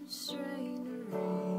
this to rain.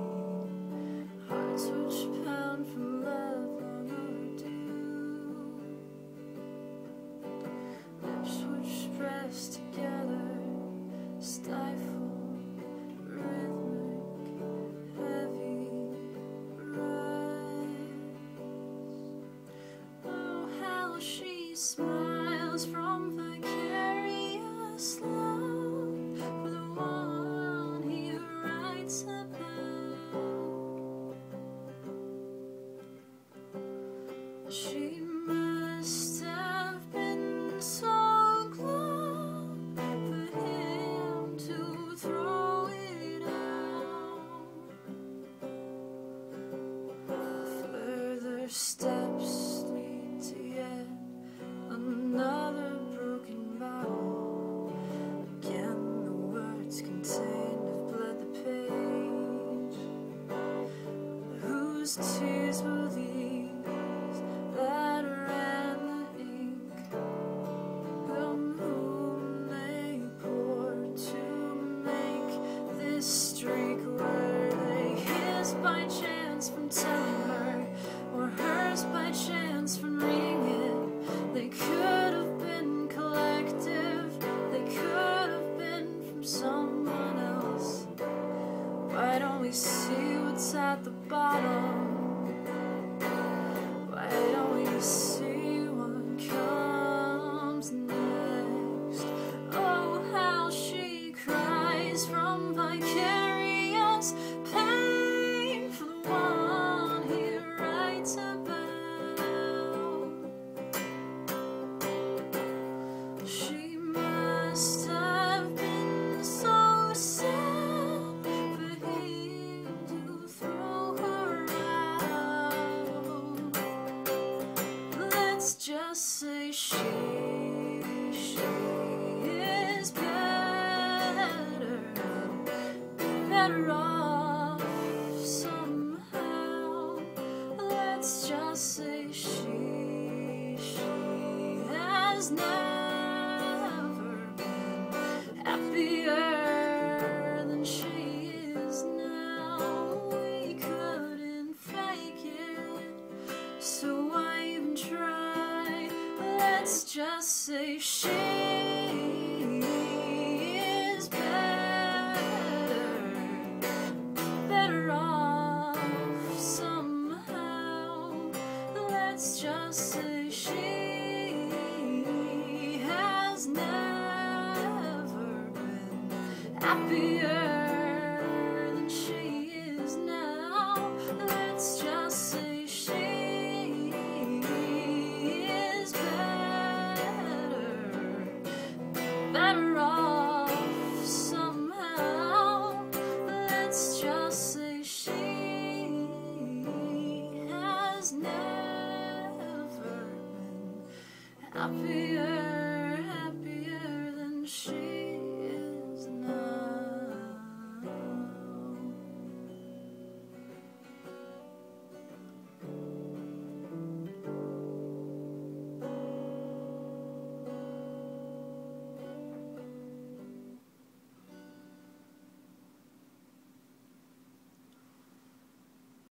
She must have been so glad for him to throw it out. Further steps lead to yet another broken bottle. Again, the words contained have bled the page. Whose tears were these the bottom? Let's just say she, she is better, better off somehow. Let's just say she, she has never been happier than she is now. We couldn't fake it, so? Let's just say she is better, better off somehow. Let's just say she has never been happier happier